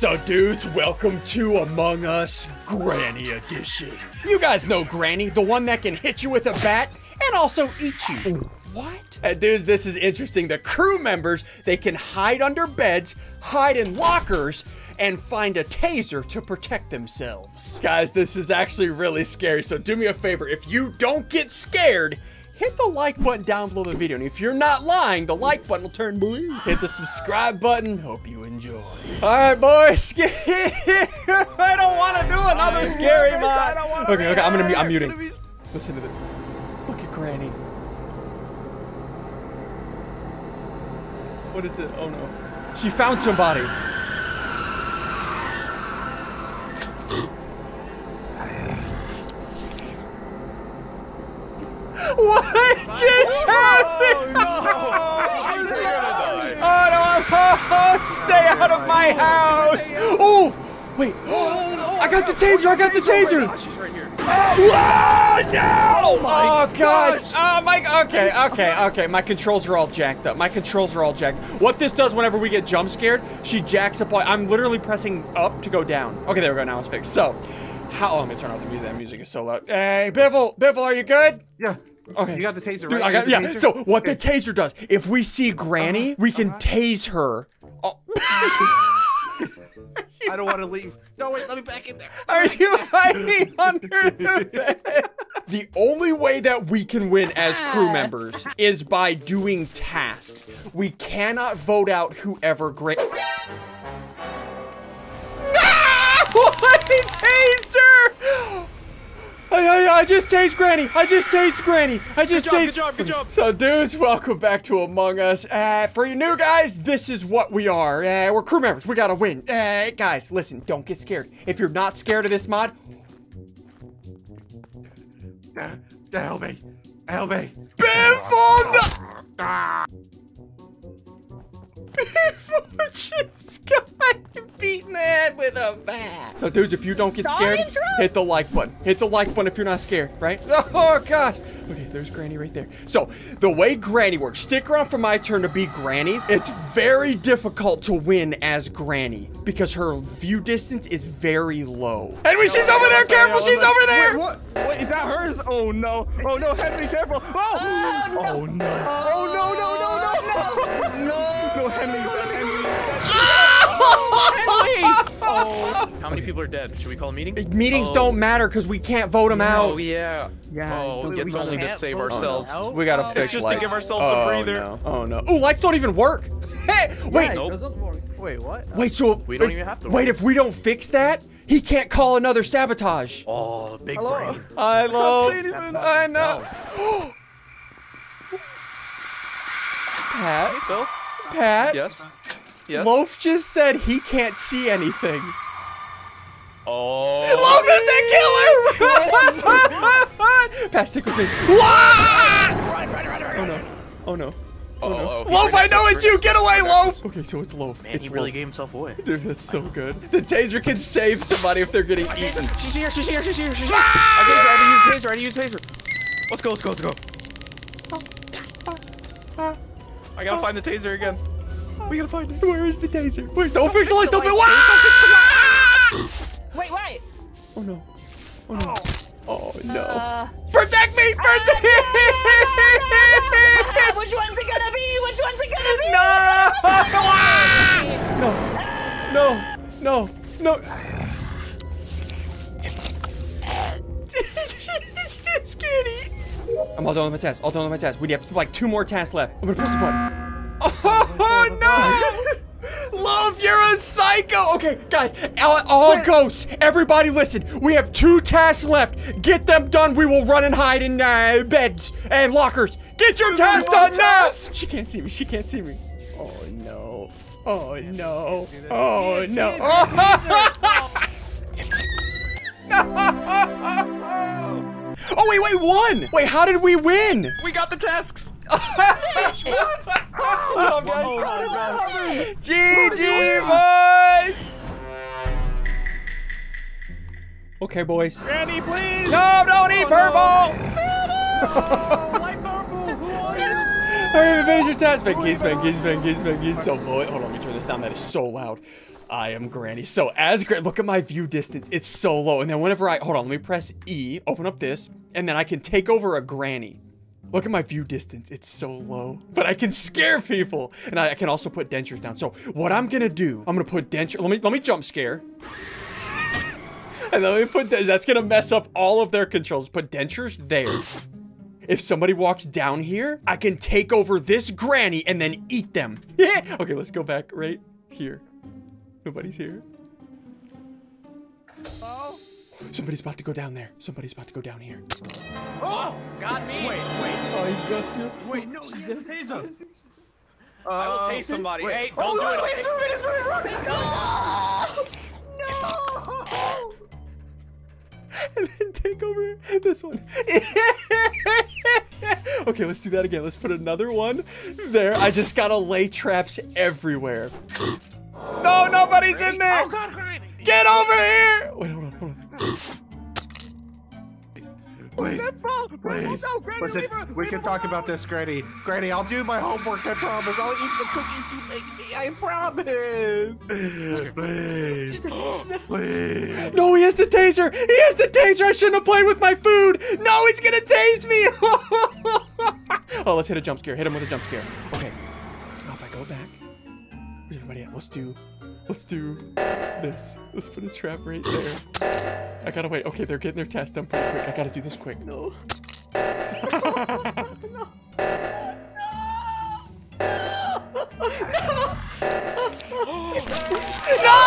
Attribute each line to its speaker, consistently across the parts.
Speaker 1: So, dudes, welcome to Among Us Granny Edition. You guys know Granny, the one that can hit you with a bat and also eat you. What? And dudes, this is interesting. The crew members, they can hide under beds, hide in lockers, and find a taser to protect themselves. Guys, this is actually really scary, so do me a favor. If you don't get scared, hit the like button down below the video. And if you're not lying, the like button will turn blue. Hit the subscribe button. Hope you enjoy. All right, boys. I don't want to do another scary mod. Okay, okay, I'm gonna. I'm muting. Listen to this. Look at Granny. What is it? Oh no. She found somebody. What just happened? Oh no, I'm oh, stay out of my house. Oh, wait. I got the taser. I got the taser.
Speaker 2: She's right here.
Speaker 1: Oh, no! Oh, my oh, gosh! Oh my, okay, okay, okay. My controls are all jacked up. My controls are all jacked. What this does whenever we get jump scared, she jacks up. I'm literally pressing up to go down. Okay, there we go. Now it's fixed. So, how? Oh, let me turn off the music. That music is so loud. Hey, Biffle, Biffle, are you good?
Speaker 2: Yeah.
Speaker 1: Okay.
Speaker 2: You got the taser,
Speaker 1: Dude. I got, yeah.
Speaker 2: the taser?
Speaker 1: So what
Speaker 2: Okay.
Speaker 1: the taser does? If we see Granny, we can tase her. Oh.
Speaker 2: I don't want to leave. No, wait, let me back in there.
Speaker 1: Are you hiding under the bed? The only way that we can win as crew members is by doing tasks. We cannot vote out whoever great. Ah! What a taser! I, I, I just tased Granny. I just tased Granny. I just
Speaker 2: Good job,
Speaker 1: tased.
Speaker 2: good job, good job.
Speaker 1: So, dudes, welcome back to Among Us. Uh, for you new guys, this is what we are. Uh, we're crew members. We gotta win. Uh, guys, listen, don't get scared. If you're not scared of this mod,
Speaker 2: help me. Help me.
Speaker 1: Biffle, no! Biffle just got beaten the head with a bat. So, dudes, if you don't get scared, hit the like button. Hit the like button if you're not scared, right? Oh, gosh. Okay, there's Granny right there. So, the way Granny works, stick around for my turn to be Granny. It's very difficult to win as Granny because her view distance is very low. Henry, she's over there. Careful, she's over there.
Speaker 2: Wait, what? Wait, is that hers? Oh no. Oh no, Henry, careful. Oh! Oh no. Oh no, no, no, no. No, Henry's dead. Henry's dead. Oh. How many people are dead? Should we call a meeting?
Speaker 1: Meetings
Speaker 2: Oh.
Speaker 1: don't matter because we can't vote them oh, out.
Speaker 2: Oh yeah.
Speaker 3: Yeah,
Speaker 2: Oh,
Speaker 3: we-
Speaker 2: it's
Speaker 3: we
Speaker 2: only to save
Speaker 3: vote
Speaker 2: ourselves.
Speaker 3: out.
Speaker 1: We gotta
Speaker 3: Oh.
Speaker 1: fix
Speaker 2: It's just to give ourselves a
Speaker 1: oh,
Speaker 2: breather.
Speaker 1: No. Oh no. Oh, lights don't even work. Hey, wait,
Speaker 3: Yeah, it
Speaker 2: Nope.
Speaker 3: doesn't work. Wait, what?
Speaker 1: wait. So
Speaker 2: We don't even have to
Speaker 1: Wait, if we don't fix that, he can't call another sabotage.
Speaker 2: Oh, big
Speaker 3: Hello?
Speaker 2: brain.
Speaker 1: I love.
Speaker 2: see.
Speaker 1: I know. Pat,
Speaker 2: Phil?
Speaker 1: Pat.
Speaker 2: Yes. Yes.
Speaker 1: Loaf just said he can't see anything.
Speaker 2: Oh.
Speaker 1: Loaf is the killer. Pat, stick with me. Wah! Oh no. Oh no.
Speaker 2: Oh, no.
Speaker 1: Loaf, I know it's you. Get away, Loaf. Okay, so it's Loaf.
Speaker 2: Man,
Speaker 1: it's
Speaker 2: he really
Speaker 1: Loaf.
Speaker 2: gave himself away.
Speaker 1: Dude, that's so good. The taser can save somebody if they're getting eaten.
Speaker 2: She's here, she's here, she's here, she's here. I taser, I had to use taser, I had to use taser. Let's go, let's go, let's go. I gotta find the taser again. We gotta find it.
Speaker 1: Where is the taser? Wait, don't fix the lights. Don't fix.
Speaker 2: lights,
Speaker 1: Wah!
Speaker 4: Wait, wait.
Speaker 1: Oh no. Oh no. Oh no.
Speaker 4: Uh,
Speaker 1: Protect me! Protect me!
Speaker 4: which one's it gonna be? Which one's it gonna be?
Speaker 1: No! No! No! No! It's kitty. I'm all done with my test. All done with my test. We have like two more tasks left. I'm gonna press the button. Oh no! Love, you're a psycho. Okay, guys, all, all ghosts. Everybody, listen. We have two tasks left. Get them done. We will run and hide in uh, beds and lockers. Get your task done now. She can't see me. She can't see me. Oh no. Oh no. Oh no. Oh Oh, wait, wait, one. Wait, how did we win?
Speaker 2: We got the tasks.
Speaker 1: Good job, guys. GG, boys. Okay, boys.
Speaker 2: Granny, please.
Speaker 1: No, don't eat oh, purple.
Speaker 3: White purple, who are you?
Speaker 1: Hurry, finish your task. Van Gees, Van Gees, Van Gees, Van Gees. So, boy, hold on, let me turn this down. That is so loud. I am Granny. So as Granny, look at my view distance. It's so low. And then whenever I, hold on, let me press E, open up this, and then I can take over a Granny. Look at my view distance. It's so low. But I can scare people. And I, I can also put dentures down. So what I'm gonna do, I'm gonna put denture, let me, let me jump scare. And then let me put, that's gonna mess up all of their controls. Put dentures there. If somebody walks down here, I can take over this granny and then eat them. Yeah. Okay, let's go back right here. Nobody's here.
Speaker 2: Oh.
Speaker 1: Somebody's about to go down there. Somebody's about to go down here.
Speaker 3: Oh, got me.
Speaker 2: Wait, wait.
Speaker 1: Oh, he got you.
Speaker 2: Wait, no, he has a taser.
Speaker 3: I will
Speaker 2: Uh,
Speaker 3: tase somebody.
Speaker 2: wait.
Speaker 3: Hey,
Speaker 2: Oh,
Speaker 3: don't do
Speaker 2: no,
Speaker 3: it.
Speaker 2: wait, it's moving, it's moving, it's moving.
Speaker 1: and then take over this one. okay, let's do that again. Let's put another one there. I just gotta lay traps everywhere. No, nobody's in there.
Speaker 3: Oh God, Granny.
Speaker 1: Get over here. Wait, hold on, hold on.
Speaker 5: Please, please.
Speaker 2: No, Granny,
Speaker 5: Listen,
Speaker 2: leave her,
Speaker 5: we can talk
Speaker 2: alone.
Speaker 5: about this, Granny. Granny, I'll do my homework. I promise. I'll eat the cookies you make me. I promise. Please, please.
Speaker 1: No, he has the taser. He has the taser. I shouldn't have played with my food. No, he's gonna tase me. oh, let's hit a jump scare. Hit him with a jump scare. Okay. Now if I go back, where's everybody at? Let's do, let's do this. Let's put a trap right there. I gotta wait. Okay, they're getting their test done pretty quick. I gotta do this quick. No. No. No!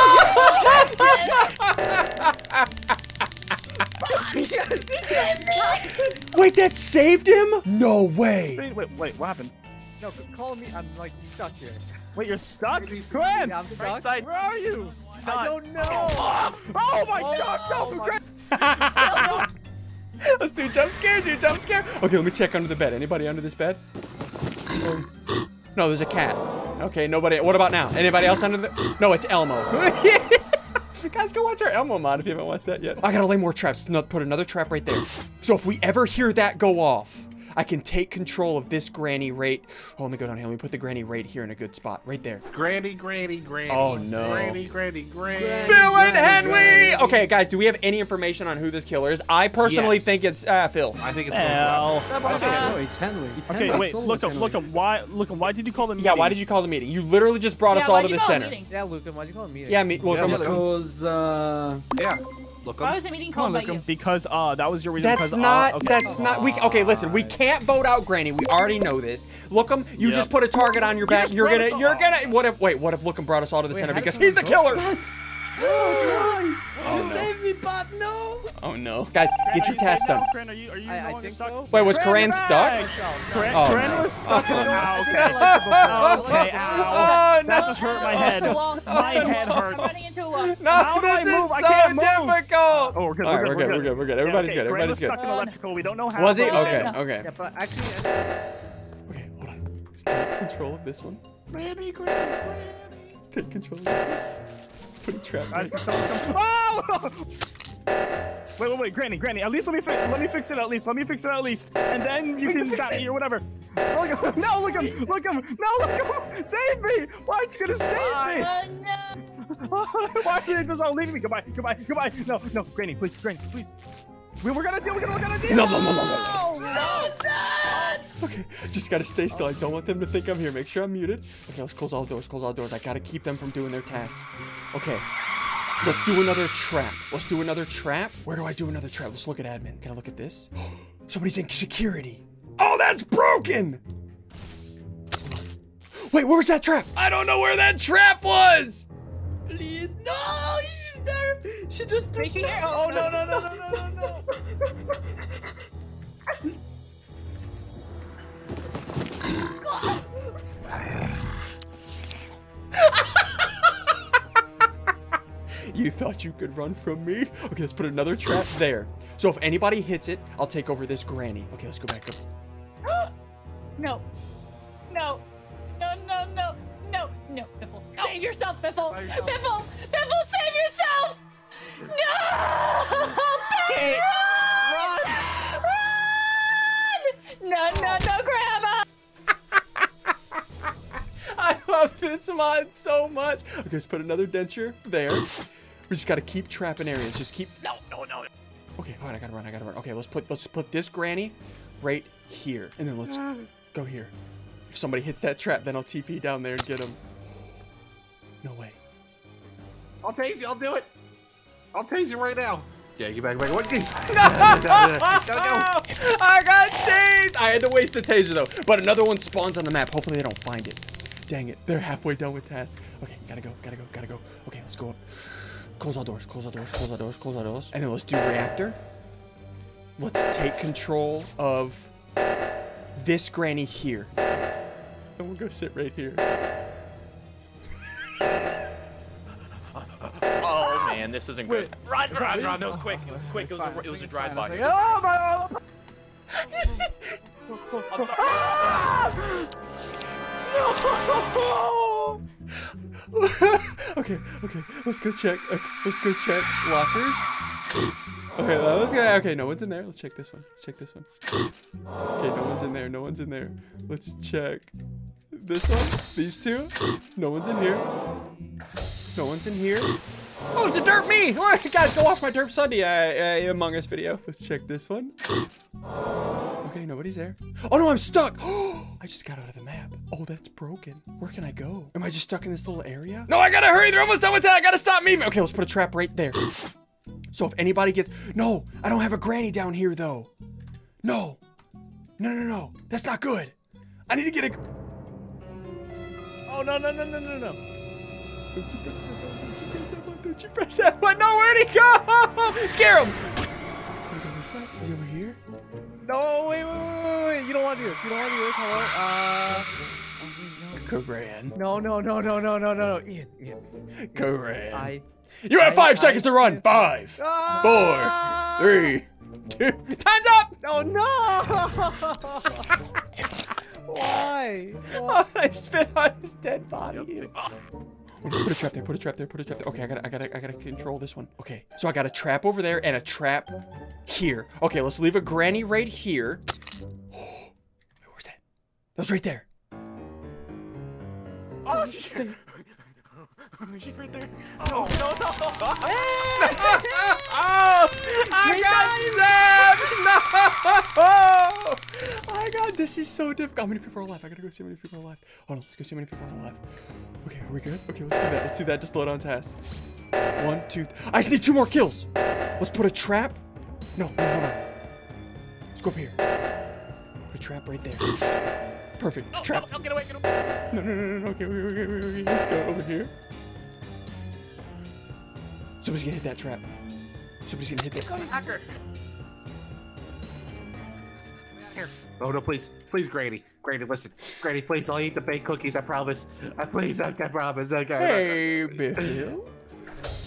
Speaker 1: Wait, that saved him? No way.
Speaker 2: Wait, wait, wait, what happened?
Speaker 6: No, call me. I'm like stuck here.
Speaker 2: Wait, you're stuck? Gwen!
Speaker 6: Yeah, I'm stuck.
Speaker 3: Right side.
Speaker 2: Where are you?
Speaker 6: I don't know.
Speaker 2: Oh my gosh, no!
Speaker 6: oh my-
Speaker 2: Gwen!
Speaker 1: Let's do jump scare, do jump scare. Okay, let me check under the bed. Anybody under this bed? Um, no, there's a cat. Okay, nobody. What about now? Anybody else under the? No, it's Elmo. Guys, go watch our Elmo mod if you haven't watched that yet. I gotta lay more traps. No, put another trap right there. So if we ever hear that go off, I can take control of this granny right. Oh, let me go down here. Let me put the granny right here in a good spot, right there.
Speaker 5: Granny, granny, granny.
Speaker 1: Oh, no.
Speaker 5: Granny, granny, granny.
Speaker 1: Phil and Henry. Okay, guys, do we have any information on who this killer is? I personally
Speaker 5: Yes.
Speaker 1: think it's uh, Phil.
Speaker 5: I think it's
Speaker 2: Hell.
Speaker 7: No, it's Henry. It's
Speaker 2: Okay,
Speaker 7: Henry.
Speaker 2: wait, look up, look up. Why, look up. Why did you call the meeting?
Speaker 1: Yeah, why did you call the meeting? You literally just brought us all to the center.
Speaker 4: meeting?
Speaker 6: Yeah, Luca, why'd you call me?
Speaker 1: Yeah, me. Look,
Speaker 5: Yeah,
Speaker 1: I'm-
Speaker 7: Because uh,
Speaker 5: Yeah. Look
Speaker 4: Why was the meeting
Speaker 7: Come on,
Speaker 4: called by
Speaker 7: look,
Speaker 4: you?
Speaker 2: Because uh, that was your reason.
Speaker 1: that's
Speaker 2: because,
Speaker 1: not.
Speaker 2: Uh, okay.
Speaker 1: That's not. We okay. Listen, we can't vote out Granny. We already know this. Lookum, you
Speaker 2: Yep.
Speaker 1: just put a target on your back.
Speaker 2: just
Speaker 1: You're gonna. You're gonna. What if? Wait. What if Lookum brought us all to the
Speaker 6: Wait,
Speaker 1: center
Speaker 6: how did
Speaker 1: because
Speaker 6: someone
Speaker 1: he's the
Speaker 6: vote?
Speaker 1: killer?
Speaker 7: you saved me, but no.
Speaker 1: Oh no, guys,
Speaker 2: Gran,
Speaker 1: get your
Speaker 2: you
Speaker 1: task done.
Speaker 2: Gran, are you, are you
Speaker 6: I- I think
Speaker 2: stuck?
Speaker 6: so.
Speaker 1: Wait, was
Speaker 2: Gran,
Speaker 1: Karan stuck?
Speaker 2: back!
Speaker 6: No,
Speaker 2: Gran,
Speaker 1: Oh,
Speaker 2: Gran
Speaker 1: no.
Speaker 2: was stuck. in Ah, okay.
Speaker 6: like.
Speaker 2: Okay, ow.
Speaker 1: Oh,
Speaker 2: That
Speaker 1: no.
Speaker 2: just hurt my head. My head hurts.
Speaker 4: running into a wall.
Speaker 1: No,
Speaker 2: How do
Speaker 1: this
Speaker 2: I
Speaker 1: is
Speaker 2: move? I can't move.
Speaker 1: difficult.
Speaker 2: Oh, we're good.
Speaker 1: All right,
Speaker 2: we're, good,
Speaker 1: we're good. We're good.
Speaker 2: Yeah,
Speaker 1: Everybody's
Speaker 2: okay,
Speaker 1: good.
Speaker 2: Gran
Speaker 1: Everybody's
Speaker 2: was
Speaker 1: good.
Speaker 2: stuck in electrical. We don't know how.
Speaker 1: Was he? Okay. Okay.
Speaker 6: Yeah, but actually,
Speaker 1: Okay. Hold on. Take control of this one. Take control of this one. Put trap.
Speaker 2: Guys,
Speaker 1: there.
Speaker 2: can someone come? Oh! Wait, wait, wait, Granny, Granny. At least let me fi- let me fix it. At least let me fix it. At least, and then you can got me or whatever. Oh, Lookum! No, Lookum! Look him! No, Lookum! Save me! Why aren't you gonna save me?
Speaker 4: Oh no!
Speaker 2: Why are you just all leaving me? Goodbye, goodbye, goodbye. No, no, Granny, please, Granny, please. We were gonna deal. We're gonna, we're gonna deal.
Speaker 1: No, no, no, no, no, no. Okay, just gotta stay still. I don't want them to think I'm here. Make sure I'm muted. Okay, let's close all the doors. Close all the doors. I gotta keep them from doing their tasks. Okay. Let's do another trap. Let's do another trap. Where do I do another trap? Let's look at admin. Can I look at this? Somebody's in security. Oh, that's broken! Wait, where was that trap? I don't know where that trap was!
Speaker 7: Please, no. She's there. She just took
Speaker 4: Making
Speaker 7: that.
Speaker 4: it-
Speaker 7: Oh no no no no no no no.
Speaker 1: You thought you could run from me? Okay, let's put another trap there. So if anybody hits it, I'll take over this granny. Okay, let's go back up.
Speaker 4: No. No. No, no, no. No, no, Biffle. Save yourself, Biffle. Biffle! Biffle, save yourself! No!
Speaker 2: Hey,
Speaker 4: Run! Run! No, no, no, Grandma!
Speaker 1: I love this this mod so much. Okay, let's put another denture there. We just gotta keep trapping areas. Just keep. No, no, no. Okay, all right, I gotta run. I gotta run. Okay, let's put let's put this granny right here, and then let's go here. If somebody hits that trap, then I'll TP down there and get him. No way.
Speaker 5: I'll tase you. I'll do it. I'll tase you right now. Yeah, get back, back. What? Gotta
Speaker 1: I got tased! I had to waste the taser though. But another one spawns on the map. Hopefully they don't find it. Dang it. They're halfway done with tasks. Okay, gotta go, gotta go, gotta go. Okay, let's go up. Close all doors, close all doors, close all doors, close all doors. And then let's do reactor. Let's take control of this granny here. And we'll go sit right here.
Speaker 8: This isn't good. Run, run, run! That was oh, quick. Oh, it was oh, quick. It was a, it was a drive by.
Speaker 2: Oh, my, oh,
Speaker 8: I'm sorry.
Speaker 1: okay, okay, let's go check. Okay, let's go check lockers. Okay, that was good. Okay, no one's in there. Let's check this one. Let's check this one. Okay, no one's in there. No one's in there. Let's check this one. These two. No one's in here. No one's in here. Oh, it's a derp me! Look, guys, go watch my derp SSundee uh, uh, Among Us video. Let's check this one. Okay, nobody's there. Oh no, I'm stuck! I just got out of the map. Oh, that's broken. Where can I go? Am I just stuck in this little area? No, I gotta hurry! They're almost done with that! I gotta stop me! Okay, let's put a trap right there. So if anybody gets... No, I don't have a granny down here, though. No. No, no, no. That's not good. I need to get a...
Speaker 6: Oh no no no no no no.
Speaker 1: Don't you press that button? No, where'd he go? Scare him! Is he over here?
Speaker 6: No wait wait wait wait wait. You don't want to do this. You don't want to do this. Hello. Uh.
Speaker 1: Koran.
Speaker 6: No no no no no no no no. Ian Ian.
Speaker 1: Koran.
Speaker 6: I.
Speaker 1: You have
Speaker 6: I-
Speaker 1: five
Speaker 6: I-
Speaker 1: seconds to run. Five,
Speaker 6: Ah!
Speaker 1: four, three, two. Time's up!
Speaker 6: Oh no! Why?
Speaker 1: Oh, I spit on his dead body. Put a trap there. Put a trap there. Put a trap there. Okay, I gotta, I gotta, I gotta control this one. Okay, so I got a trap over there and a trap here. Okay, let's leave a granny right here. Wait, where's that? That was right there.
Speaker 8: Oh, she's here. She's right there. Oh no, no!
Speaker 1: oh, I got stabbed! No! I got this is so difficult. How many people are alive? I gotta go see how many people are alive. Hold on, let's go see how many people are alive. Okay, are we good? Okay, let's do that. Let's do that Just slow down tasks. One, two. Th I just need two more kills. Let's put a trap. No, no, hold on. Let's go up here. Put a trap right there. Perfect.
Speaker 8: No,
Speaker 1: trap.
Speaker 8: no, no, get away, get away.
Speaker 1: No, no, no, no, no. Okay, okay, okay, okay, okay. Let's go over here. Somebody's gonna hit that trap. Somebody's gonna hit that.
Speaker 8: Hacker.
Speaker 5: Here. Oh no, please, please, Granny, Granny, listen, Granny, please, I'll eat the baked cookies. I promise. I please, I, I promise. Okay.
Speaker 1: Hey, Bill.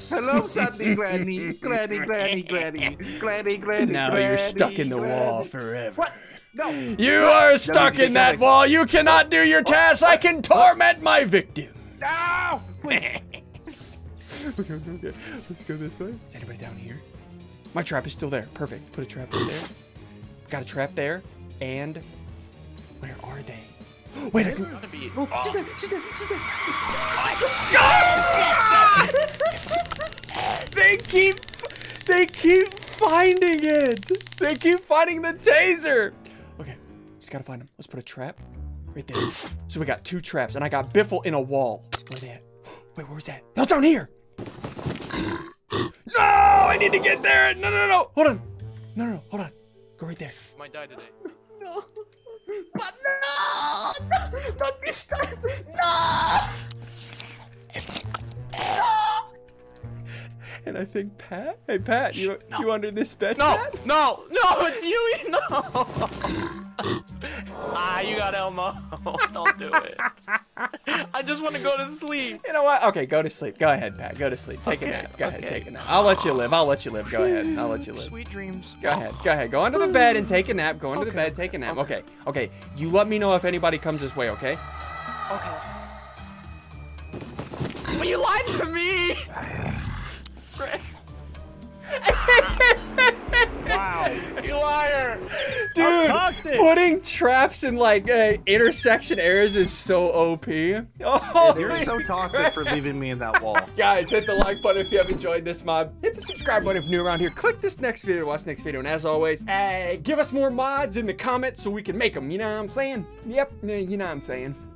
Speaker 5: Hello, SSundee, Granny, Granny, Granny, Granny, Granny, Granny.
Speaker 1: Now you're stuck in the
Speaker 5: Granny,
Speaker 1: wall forever.
Speaker 5: What? No.
Speaker 1: You are stuck
Speaker 5: you
Speaker 1: in that
Speaker 5: can't.
Speaker 1: wall. You cannot do your oh, tasks. I oh, can oh. torment my victim.
Speaker 5: No. Please.
Speaker 1: Okay, okay, okay. Let's go this way. Is anybody down here? My trap is still there. Perfect. Put a trap right there. Got a trap there. And where are they? Wait, I can...
Speaker 8: Oh,
Speaker 6: just there, just there, just there.
Speaker 1: They keep... They keep finding it. They keep finding the taser. Okay, just gotta find them. Let's put a trap right there. So we got two traps, and I got Biffle in a wall. Where they at? Wait, where's that? That's down here. No, I need to get there. No, no, no, no. Hold on. No, no, no. Hold on. Go right there.
Speaker 8: Might die today. no.
Speaker 7: But no! Not this time! No! no!
Speaker 1: And I think Pat. Hey, Pat, you you under this bed?
Speaker 8: No,
Speaker 1: Pat?
Speaker 8: no, no, it's you. No. ah, you got Elmo. Don't do it. I just want to go to sleep.
Speaker 1: You know what? Okay, go to sleep. Go ahead, Pat. Go to sleep. Take a nap. Go ahead, take a nap. I'll let you live. I'll let you live. Go ahead. I'll let you live.
Speaker 8: Sweet dreams.
Speaker 1: Go ahead. Go ahead. Go under the bed and take a nap. Go under the bed, take a nap. Okay. Okay. You let me know if anybody comes this way, okay?
Speaker 8: Okay. But you lied to me. Greg,
Speaker 2: Wow.
Speaker 8: you liar.
Speaker 1: Dude,
Speaker 2: toxic.
Speaker 1: Putting traps in like uh, intersection areas is so OP. Oh,
Speaker 5: You're so toxic for leaving me in that wall.
Speaker 1: Guys, hit the like button if you have enjoyed this mod. Hit the subscribe button if you're new around here. Click this next video to watch the next video. And as always, uh, give us more mods in the comments so we can make them. You know what I'm saying? Yep, you know what I'm saying.